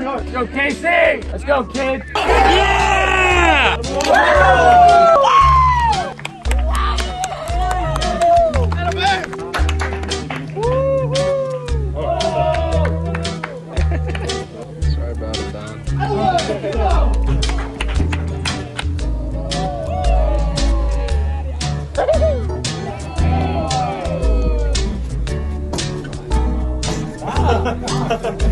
Let's go, KC! Let's go, kid! Yeah! Woo! Woo! Ha ha ha.